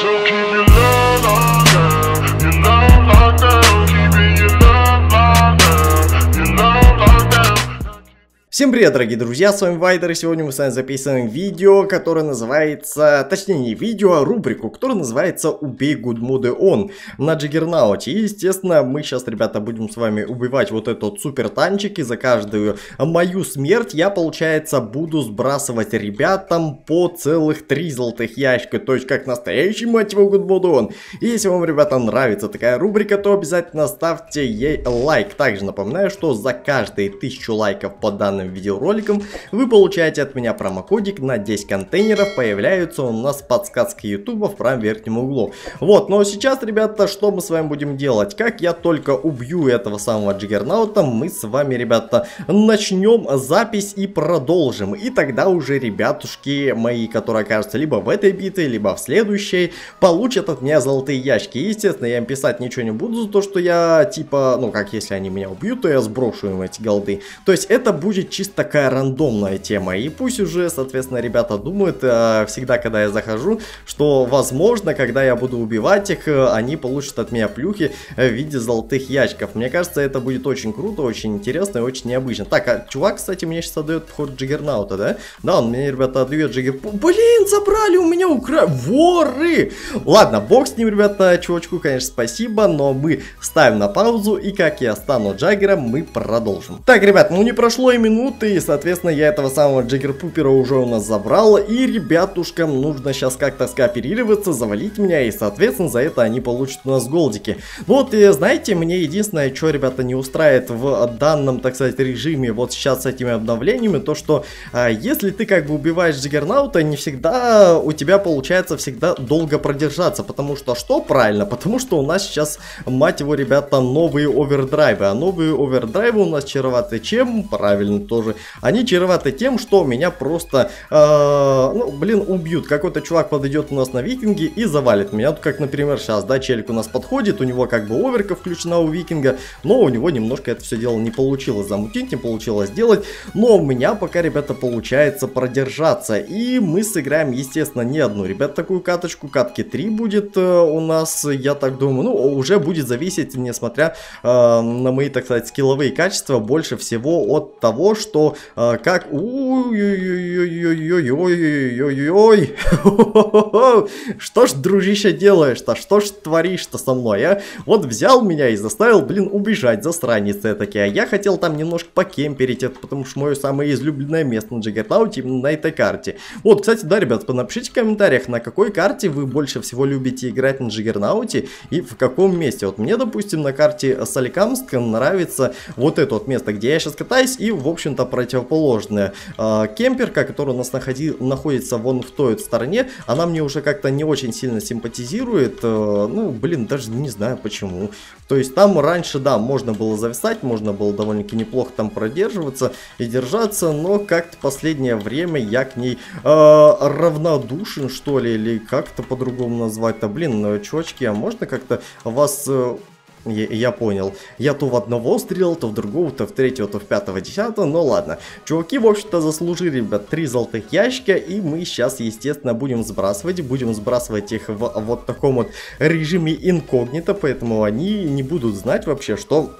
So keep your Всем привет, дорогие друзья, с вами Вайдер, и сегодня мы с вами записываем видео, которое называется, точнее не видео, а рубрику, которая называется «Убей Гудмуды Он» на Джиггернауте. И, естественно, мы сейчас, ребята, будем с вами убивать вот этот супер танчик, и за каждую мою смерть я, получается, буду сбрасывать ребятам по целых три золотых ящика, то есть как настоящий, мать его, Гудмуды Он. И если вам, ребята, нравится такая рубрика, то обязательно ставьте ей лайк. Также напоминаю, что за каждые тысячу лайков по данным видеороликам вы получаете от меня промокодик на 10 контейнеров, появляются у нас подсказки ютуба в правом верхнем углу. Вот, но сейчас, ребята, что мы с вами будем делать? Как я только убью этого самого Джиггернаута, мы с вами, ребята, начнем запись и продолжим. И тогда уже ребятушки мои, которые окажутся либо в этой битве, либо в следующей, получат от меня золотые ящики. Естественно, я им писать ничего не буду за то, что я, типа, ну как, если они меня убьют, то я сброшу им эти голды. То есть это будет чисто такая рандомная тема. И пусть уже, соответственно, ребята думают э, всегда, когда я захожу, что, возможно, когда я буду убивать их, э, они получат от меня плюхи э, в виде золотых ящиков. Мне кажется, это будет очень круто, очень интересно и очень необычно. Так, а чувак, кстати, мне сейчас отдает вход Джиггернаута, да? Да, он мне, ребята, отдает Джиггер... Блин, забрали у меня укра... Воры! Ладно, бог с ним, ребята, чувачку, конечно, спасибо, но мы ставим на паузу, и как я стану Джаггером, мы продолжим. Так, ребят, ну не прошло и минуты, и, соответственно, я этого самого Джиггер Пупера уже у нас забрал, и ребятушкам нужно сейчас как-то скооперироваться, завалить меня, и, соответственно, за это они получат у нас голдики. Вот, и знаете, мне единственное, что, ребята, не устраивает в данном, так сказать, режиме, вот сейчас с этими обновлениями, то, что а, если ты как бы убиваешь Джиггернаута, не всегда у тебя получается всегда долго продержаться, потому что что правильно? Потому что у нас сейчас, мать его, ребята, новые овердрайвы, а новые овердрайвы у нас чароваты чем? Правильно тоже. Они чароваты тем, что меня просто, э, ну, блин, убьют. Какой-то чувак подойдет у нас на викинге и завалит меня. Вот как, например, сейчас, да, челик у нас подходит, у него как бы оверка включена у викинга, но у него немножко это все дело не получилось замутить, не получилось сделать, но у меня пока, ребята, получается продержаться. И мы сыграем, естественно, не одну, ребят, такую каточку, катки 3 будет э, у нас, я так думаю, ну, уже будет зависеть, несмотря э, на мои, так сказать, скилловые качества, больше всего от того, что э, как... Что ж, дружище, делаешь-то? Что ж творишь-то со мной, а? Вот взял меня и заставил, блин, убежать за страницы такие А я хотел там немножко покемперить, это потому что мое самое излюбленное место на Джиггернауте именно на этой карте. Вот, кстати, да, ребят, напишите в комментариях, на какой карте вы больше всего любите играть на Джиггернауте и в каком месте. Вот мне, допустим, на карте Соликамск нравится вот это вот место, где я сейчас катаюсь и, в общем, общем-то, противоположная э, кемперка, которая у нас находи, находится вон в той стороне, она мне уже как-то не очень сильно симпатизирует, э, ну, блин, даже не знаю почему. То есть там раньше, да, можно было зависать, можно было довольно-таки неплохо там продерживаться и держаться, но как-то последнее время я к ней э, равнодушен, что ли, или как-то по-другому назвать-то. Блин, ну, чувачки, а можно как-то вас... Я, я понял. Я то в одного стрелял, то в другого, то в третьего, то в пятого, десятого. Ну ладно. Чуваки, в общем-то, заслужили, ребят, три золотых ящика. И мы сейчас, естественно, будем сбрасывать. Будем сбрасывать их в вот таком вот режиме инкогнито. Поэтому они не будут знать вообще, что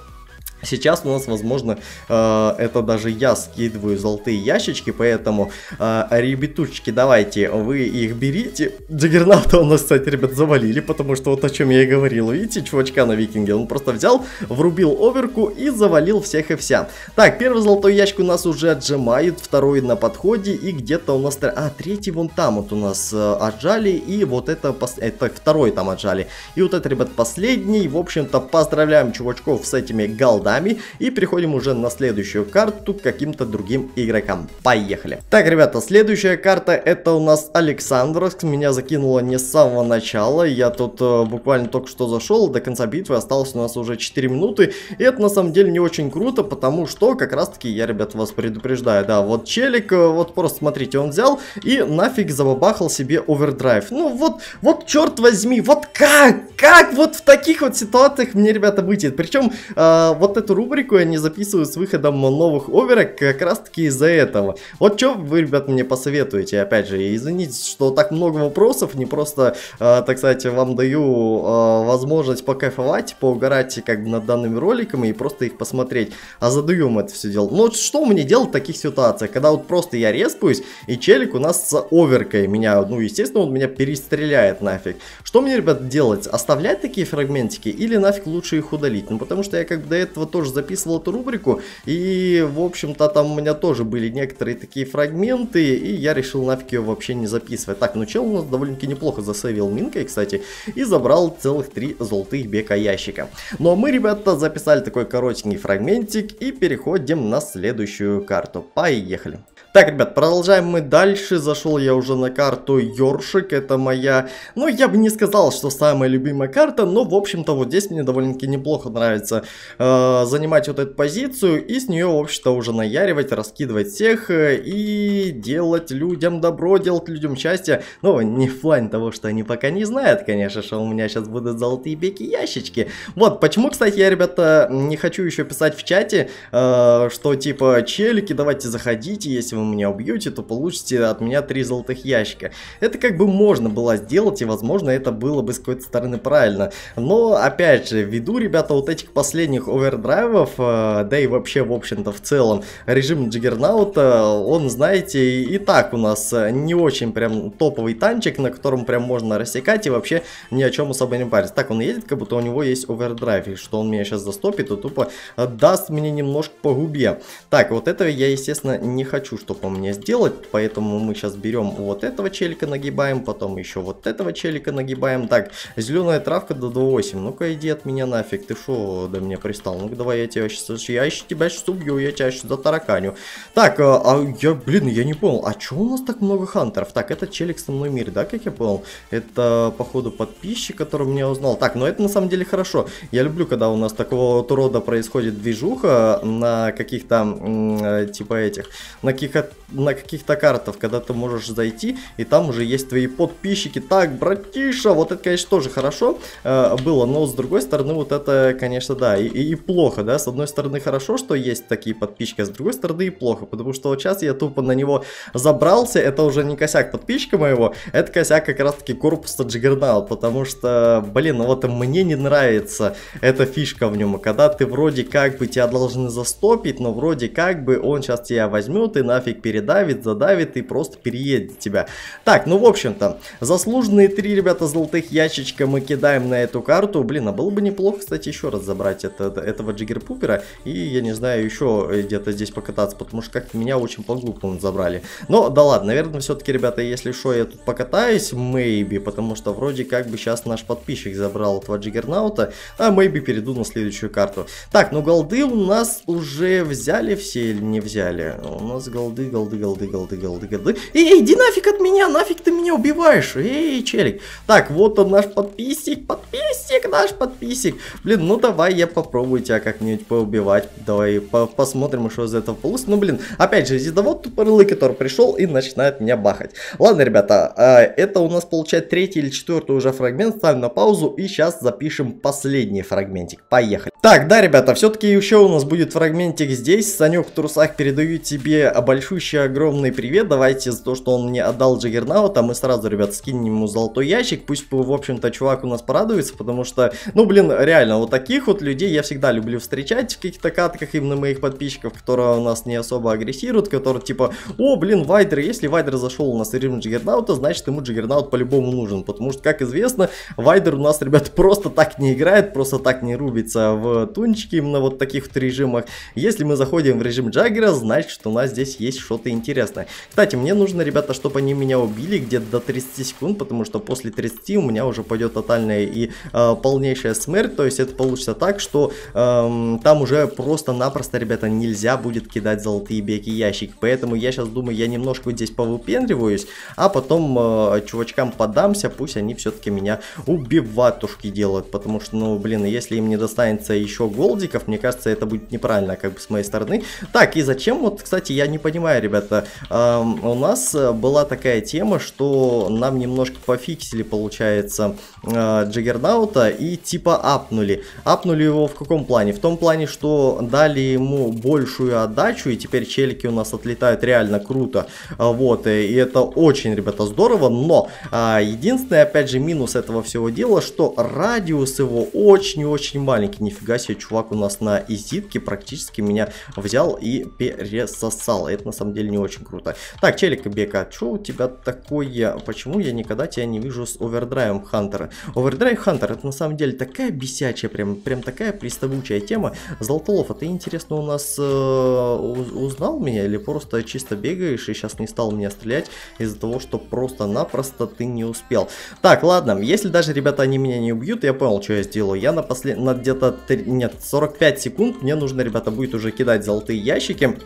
Сейчас у нас, возможно, э, это даже я скидываю золотые ящички, поэтому, э, ребятушечки, давайте, вы их берите. Джаггернаута у нас, кстати, ребят, завалили, потому что вот о чем я и говорил. Видите, чувачка на викинге, он просто взял, врубил оверку и завалил всех и вся. Так, первый золотой ящик у нас уже отжимает, второй на подходе, и где-то у нас... А, третий вон там вот у нас э, отжали, и вот это, это второй там отжали. И вот это, ребят, последний. В общем-то, поздравляем чувачков с этими голдами нами и переходим уже на следующую карту к каким-то другим игрокам. Поехали. Так, ребята, следующая карта это у нас Александровск. Меня закинуло не с самого начала. Я тут э, буквально только что зашел. До конца битвы осталось у нас уже 4 минуты. И это на самом деле не очень круто, потому что как раз таки я, ребят, вас предупреждаю. Да, вот челик, э, вот просто смотрите, он взял и нафиг забабахал себе овердрайв. Ну вот, вот черт возьми, вот как? Как вот в таких вот ситуациях мне, ребята, быть? Причем э, вот эту рубрику я не записываю с выходом новых оверок как раз таки из-за этого. Вот что вы, ребят, мне посоветуете, опять же, извините, что так много вопросов, не просто, э, так сказать, вам даю э, возможность покайфовать, поугарать как бы над данными роликами и просто их посмотреть, а задаю им это все дело. Ну, что мне делать в таких ситуациях, когда вот просто я респаюсь, и челик у нас с оверкой меня, ну, естественно, он меня перестреляет нафиг. Что мне, ребят, делать? Оставлять такие фрагментики или нафиг лучше их удалить? Ну, потому что я как бы до этого тоже записывал эту рубрику, и, в общем-то, там у меня тоже были некоторые такие фрагменты, и я решил нафиг ее вообще не записывать. Так, ну чел у нас довольно-таки неплохо засейвил минкой, кстати, и забрал целых три золотых бека ящика. Ну а мы, ребята, записали такой коротенький фрагментик и переходим на следующую карту. Поехали. Так, ребят, продолжаем мы дальше. Зашел я уже на карту Йоршик. Это моя, ну, я бы не сказал, что самая любимая карта, но, в общем-то, вот здесь мне довольно-таки неплохо нравится э, занимать вот эту позицию и с нее, в общем-то, уже наяривать, раскидывать всех э, и делать людям добро, делать людям счастье. Ну, не в плане того, что они пока не знают, конечно, что у меня сейчас будут золотые беки ящички. Вот, почему, кстати, я, ребята, не хочу еще писать в чате, э, что, типа, челики, давайте заходите, если вы вы меня убьете, то получите от меня 3 золотых ящика. Это как бы можно было сделать, и возможно это было бы с какой-то стороны правильно. Но, опять же, ввиду, ребята, вот этих последних овердрайвов, э, да и вообще, в общем-то, в целом, режим Джиггернаута, он, знаете, и так у нас не очень прям топовый танчик, на котором прям можно рассекать и вообще ни о чем особо не париться. Так, он едет, как будто у него есть овердрайв, и что он меня сейчас застопит, то тупо даст мне немножко по губе. Так, вот этого я, естественно, не хочу, чтобы что по мне сделать, поэтому мы сейчас берем вот этого челика нагибаем, потом еще вот этого челика нагибаем. Так, зеленая травка до 2.8, ну-ка иди от меня нафиг, ты что до меня пристал? Ну-ка давай я тебя сейчас, я еще тебя сейчас убью, я тебя сейчас затараканю. Так, а, а я, блин, я не понял, а что у нас так много хантеров? Так, это челик со мной мир, да, как я понял? Это, походу, подписчик, который меня узнал. Так, но это на самом деле хорошо. Я люблю, когда у нас такого вот рода происходит движуха на каких-то, э, типа этих, на каких на каких-то картах, когда ты можешь зайти, и там уже есть твои подписчики. Так, братиша, вот это, конечно, тоже хорошо э, было, но с другой стороны, вот это, конечно, да, и, и плохо, да. С одной стороны, хорошо, что есть такие подписчики, а с другой стороны, и плохо, потому что вот сейчас я тупо на него забрался, это уже не косяк подписчика моего, это косяк как раз-таки корпуса Джиггернаут, потому что, блин, ну вот мне не нравится эта фишка в нем, когда ты вроде как бы тебя должны застопить, но вроде как бы он сейчас тебя возьмет и нафиг нафиг передавит, задавит и просто переедет тебя. Так, ну в общем-то, заслуженные три, ребята, золотых ящичка мы кидаем на эту карту. Блин, а было бы неплохо, кстати, еще раз забрать это, этого джиггер-пупера и, я не знаю, еще где-то здесь покататься, потому что как меня очень по-глупому забрали. Но, да ладно, наверное, все-таки, ребята, если что, я тут покатаюсь, maybe, потому что вроде как бы сейчас наш подписчик забрал этого джиггернаута, а maybe перейду на следующую карту. Так, ну голды у нас уже взяли все или не взяли? У нас голды голды, голды, голды, голды, голды, голды. Эй, иди нафиг от меня, нафиг ты меня убиваешь. Эй, челик. Так, вот он наш подписчик, подписчик наш подписчик. Блин, ну давай я попробую тебя как-нибудь поубивать. Давай по посмотрим, что из этого получится. Ну, блин, опять же, зидовод тупорылый, который пришел и начинает меня бахать. Ладно, ребята, а, это у нас получает третий или четвертый уже фрагмент. Ставим на паузу и сейчас запишем последний фрагментик. Поехали. Так, да, ребята, все-таки еще у нас будет фрагментик здесь. Санек в трусах передаю тебе большущий огромный привет. Давайте за то, что он мне отдал Джаггернаута, мы сразу, ребят, скинем ему золотой ящик. Пусть, в общем-то, чувак у нас порадуется, потому что, ну, блин, реально, вот таких вот людей я всегда люблю встречать в каких-то катках именно моих подписчиков, которые у нас не особо агрессируют, которые типа, о, блин, Вайдер, если Вайдер зашел у нас в режим Джаггернаута, значит ему Джаггернаут по-любому нужен, потому что, как известно, Вайдер у нас, ребят, просто так не играет, просто так не рубится в тунчики именно вот таких вот режимах. Если мы заходим в режим Джаггера, значит, что у нас здесь есть что-то интересное. Кстати, мне нужно, ребята, чтобы они меня убили где-то до 30 секунд, потому что после 30 у меня уже пойдет тотальная и э, полнейшая смерть. То есть это получится так, что э, там уже просто-напросто, ребята, нельзя будет кидать золотые беки ящик. Поэтому я сейчас думаю, я немножко здесь повыпендриваюсь, а потом э, чувачкам подамся, пусть они все-таки меня убиватушки делают. Потому что, ну, блин, если им не достанется еще голдиков. Мне кажется, это будет неправильно как бы с моей стороны. Так, и зачем? Вот, кстати, я не понимаю, ребята. Эм, у нас была такая тема, что нам немножко пофиксили, получается, э, Джаггернаута и типа апнули. Апнули его в каком плане? В том плане, что дали ему большую отдачу, и теперь челики у нас отлетают реально круто. Вот, и это очень, ребята, здорово, но а, единственный, опять же, минус этого всего дела, что радиус его очень-очень маленький. Нифига себе, чувак у нас на изитке практически меня взял и пересосал. Это на самом деле не очень круто. Так, челик Бека, что у тебя такое? Почему я никогда тебя не вижу с овердрайвом Хантера? Овердрайв Хантер, это на самом деле такая бесячая, прям, прям такая приставучая тема. Золотолов, а ты, интересно, у нас э, узнал меня или просто чисто бегаешь и сейчас не стал меня стрелять из-за того, что просто-напросто ты не успел? Так, ладно, если даже, ребята, они меня не убьют, я понял, что я сделаю. Я на, послед... на где-то, нет, 45 секунд мне нужно, ребята, будет уже кидать золотые ящики.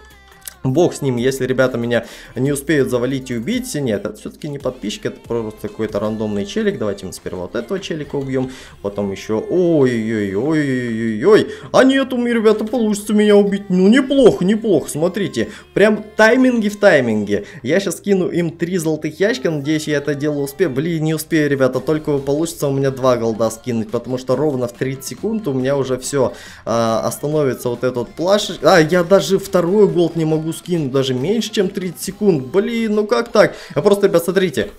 Бог с ним, если ребята меня не успеют завалить и убить, нет, это все-таки не подписчик, это просто какой-то рандомный челик, давайте мы сперва вот этого челика убьем, потом еще, ой-ой-ой-ой-ой-ой, а нет, у меня, ребята, получится меня убить, ну неплохо, неплохо, смотрите, прям тайминги в тайминге, я сейчас кину им три золотых ящика, надеюсь, я это дело успею, блин, не успею, ребята, только получится у меня два голда скинуть, потому что ровно в 30 секунд у меня уже все, а, остановится вот этот плаш, а, я даже второй голд не могу скинуть даже меньше, чем 30 секунд. Блин, ну как так? А просто, ребят, смотрите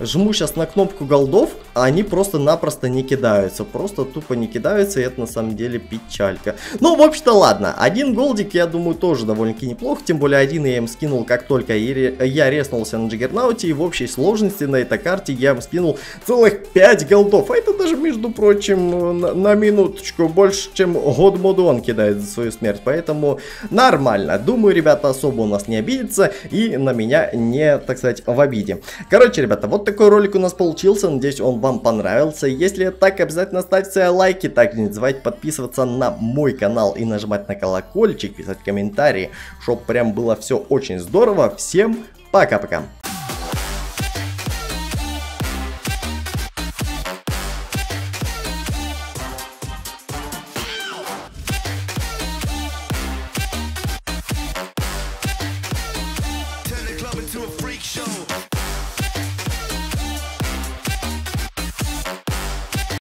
жму сейчас на кнопку голдов, а они просто-напросто не кидаются. Просто тупо не кидаются, и это на самом деле печалька. Ну, в общем-то, ладно. Один голдик, я думаю, тоже довольно-таки неплохо. Тем более, один я им скинул, как только я реснулся на Джиггернауте. И в общей сложности на этой карте я им скинул целых 5 голдов. А это даже, между прочим, на, на минуточку больше, чем год моду он кидает за свою смерть. Поэтому нормально. Думаю, ребята особо у нас не обидятся и на меня не, так сказать, в обиде. Короче, ребята, вот такой ролик у нас получился, надеюсь он вам понравился. Если так, обязательно ставьте лайки, также не забывайте подписываться на мой канал и нажимать на колокольчик, писать комментарии, чтобы прям было все очень здорово. Всем пока-пока.